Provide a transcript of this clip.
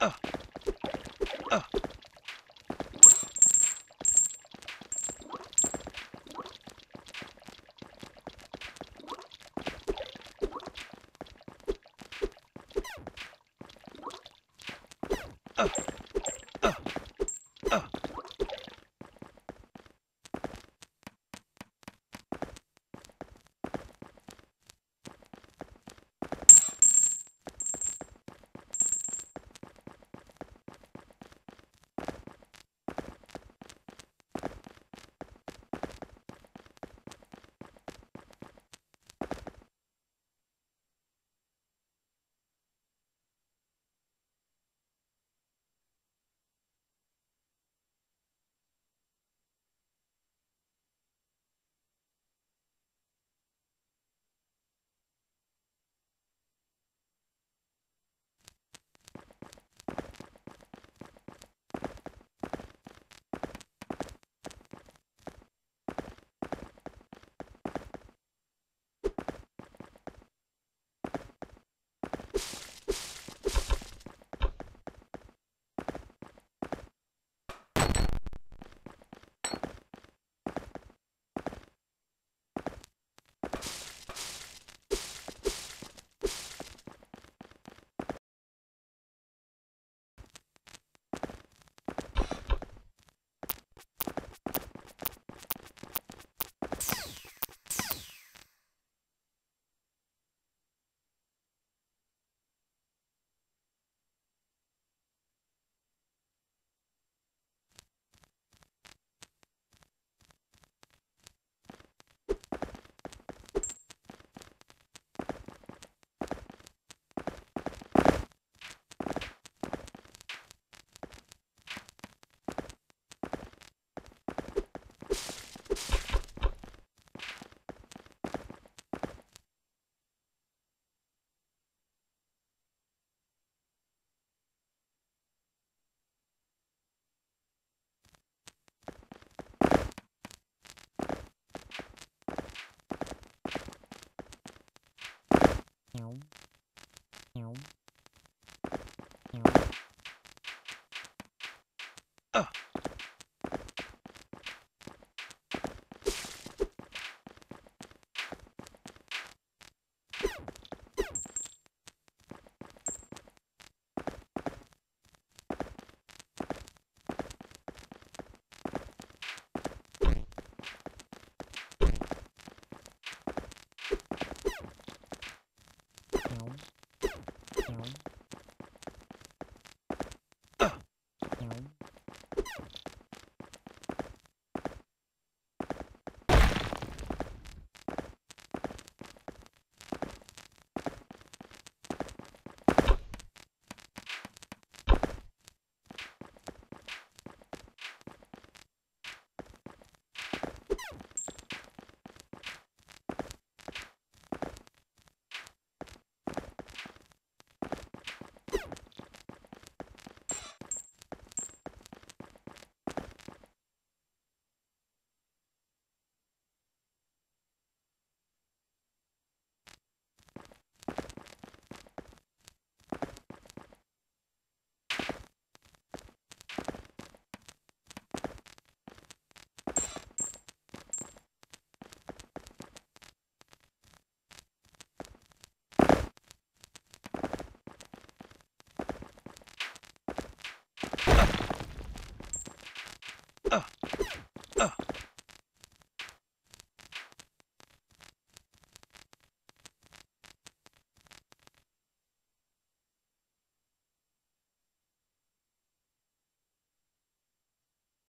Uh. uh.